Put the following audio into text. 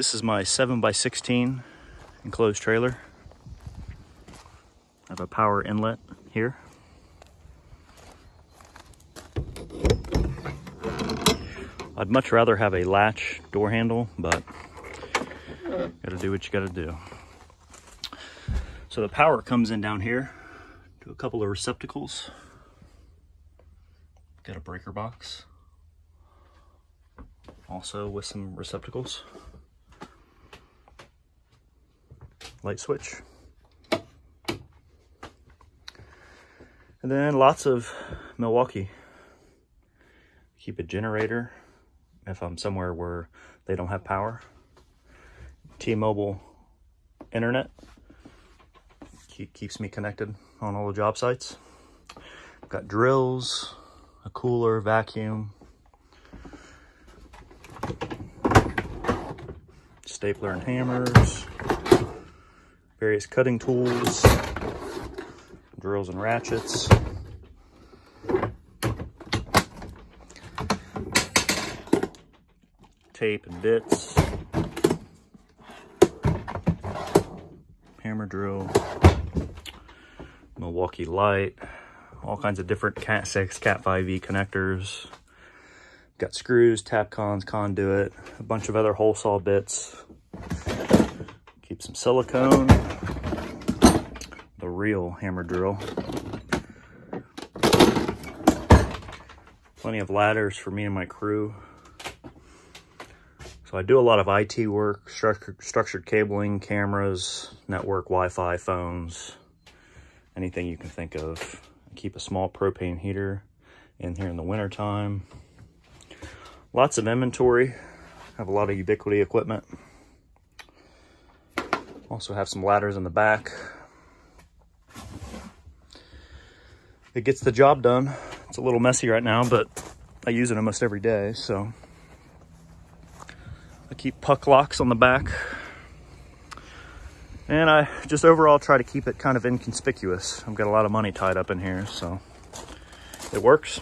This is my 7 by 16 enclosed trailer. I have a power inlet here. I'd much rather have a latch door handle, but gotta do what you gotta do. So the power comes in down here to a couple of receptacles. Got a breaker box. Also with some receptacles. Light switch. And then lots of Milwaukee. Keep a generator if I'm somewhere where they don't have power. T-Mobile internet Keep, keeps me connected on all the job sites. Got drills, a cooler, vacuum, stapler and hammers, various cutting tools, drills and ratchets. Tape and bits. Hammer drill. Milwaukee light. All kinds of different Cat 6, Cat 5e connectors. Got screws, Tapcons, conduit, a bunch of other hole saw bits. Keep some silicone the real hammer drill. Plenty of ladders for me and my crew. So I do a lot of IT work, structured, structured cabling, cameras, network, Wi-Fi, phones, anything you can think of. I keep a small propane heater in here in the wintertime. Lots of inventory. Have a lot of Ubiquiti equipment. Also have some ladders in the back it gets the job done. It's a little messy right now, but I use it almost every day, so. I keep puck locks on the back. And I just overall try to keep it kind of inconspicuous. I've got a lot of money tied up in here, so it works.